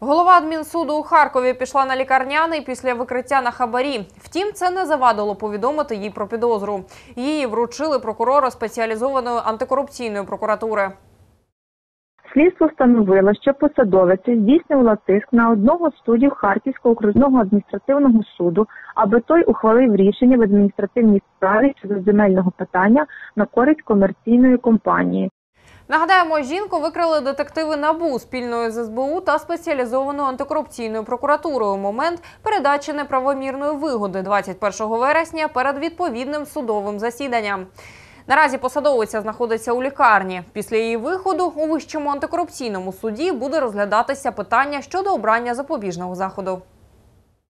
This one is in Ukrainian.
Голова адмінсуду у Харкові пішла на лікарняний після викриття на хабарі. Втім, це не завадило повідомити їй про підозру. Її вручили прокурору спеціалізованої антикорупційної прокуратури. Слідство встановило, що посадовиця здійснювала тиск на одного з суддів Харківського окружного адміністративного суду, аби той ухвалив рішення в адміністративній справі щодо земельного питання на користь комерційної компанії. Нагадаємо, жінку викрили детективи НАБУ спільно з СБУ та спеціалізованою антикорупційною прокуратурою у момент передачі неправомірної вигоди 21 вересня перед відповідним судовим засіданням. Наразі посадовиця знаходиться у лікарні. Після її виходу у вищому антикорупційному суді буде розглядатися питання щодо обрання запобіжного заходу.